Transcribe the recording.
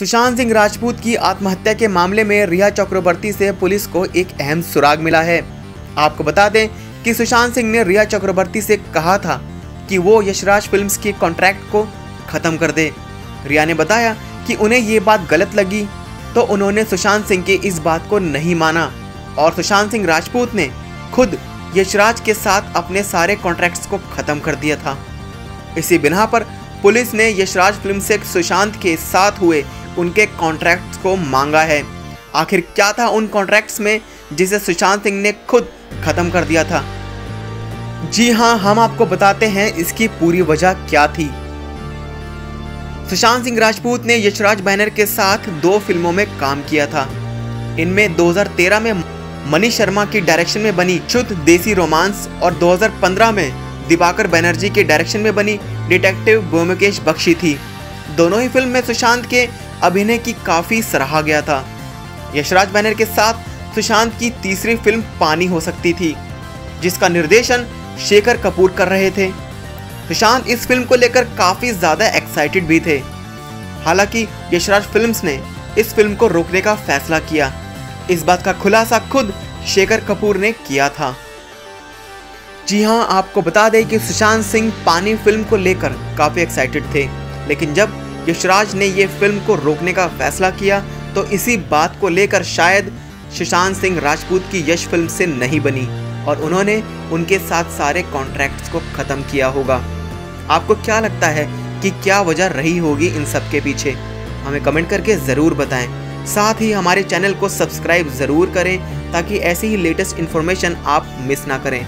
सुशांत सिंह राजपूत की आत्महत्या के मामले में रिया चक्रवर्ती से पुलिस को एक अहम सुराग मिला है। आपको बता दें कि सुशांत सिंह ने रिया चक्रवर्ती से कहा था कि वो यशराज फिल्म्स के कॉन्ट्रैक्ट को ख़त्म कर दे। रिया ने बताया कि उन्हें ये बात गलत लगी तो उन्होंने सुशांत सिंह की इस बात को नहीं माना और सुशांत सिंह राजपूत ने खुद यशराज के साथ अपने सारे कॉन्ट्रैक्ट्स को ख़त्म कर दिया था। इसी बिना पर पुलिस ने यशराज फ़िल्म से सुशांत के साथ हुए उनके कॉन्ट्रैक्ट्स को मांगा है। आखिर क्या था उन कॉन्ट्रैक्ट्स में जिसे सुशांत सिंह ने खुद ख़त्म कर दिया था? जी हाँ हम आपको बताते हैं इसकी पूरी वजह क्या थी। सुशांत सिंह राजपूत ने यशराज बैनर के साथ दो फ़िल्मों में काम किया था। इनमें 2013 में मनीष शर्मा की डायरेक्शन में बनी शुद्ध देसी रोमांस और 2015 में दिवाकर बनर्जी के डायरेक्शन में बनी डिटेक्टिव बोमकेश बख्शी थी। दोनों ही फ़िल्म में सुशांत के अभिनय की काफ़ी सराहा गया था। यशराज बैनर के साथ सुशांत की तीसरी फ़िल्म पानी हो सकती थी, जिसका निर्देशन शेखर कपूर कर रहे थे। सुशांत इस फ़िल्म को लेकर काफ़ी ज़्यादा एक्साइटेड भी थे। हालाँकि यशराज फिल्म्स ने इस फ़िल्म को रोकने का फैसला किया। इस बात का खुलासा खुद शेखर कपूर ने किया था। जी हाँ आपको बता दें कि सुशांत सिंह पानी फ़िल्म को लेकर काफ़ी एक्साइटेड थे, लेकिन जब यशराज ने ये फ़िल्म को रोकने का फैसला किया तो इसी बात को लेकर शायद सुशांत सिंह राजपूत की यश फ़िल्म से नहीं बनी, और उन्होंने उनके साथ सारे कॉन्ट्रैक्ट्स को ख़त्म किया होगा। आपको क्या लगता है कि क्या वजह रही होगी इन सब के पीछे? हमें कमेंट करके ज़रूर बताएँ। साथ ही हमारे चैनल को सब्सक्राइब ज़रूर करें, ताकि ऐसी ही लेटेस्ट इन्फॉर्मेशन आप मिस ना करें।